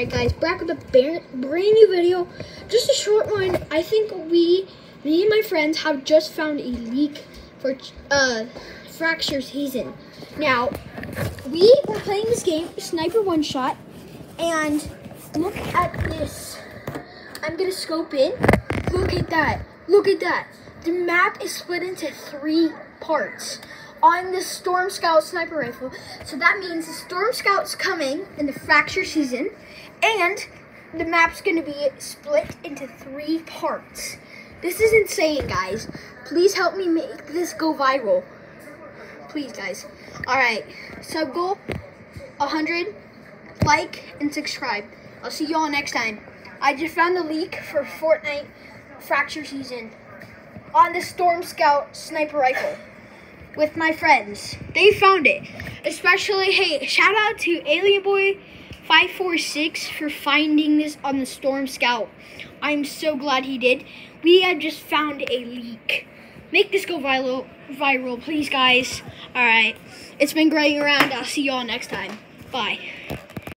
Alright guys, back with a brand new video. Just a short one. I think we, me and my friends have just found a leak for uh, Fracture Season. Now, we were playing this game, Sniper One Shot, and look at this. I'm gonna scope in. Look at that. Look at that. The map is split into three parts on the Storm Scout sniper rifle. So that means the Storm Scout's coming in the Fracture season, and the map's gonna be split into three parts. This is insane, guys. Please help me make this go viral. Please, guys. All right, sub goal, 100, like, and subscribe. I'll see you all next time. I just found the leak for Fortnite Fracture Season on the Storm Scout sniper rifle with my friends. They found it. Especially, hey, shout out to Alien Boy 546 for finding this on the Storm Scout. I'm so glad he did. We have just found a leak. Make this go viral, viral, please, guys. All right. It's been Greying Around. I'll see y'all next time. Bye.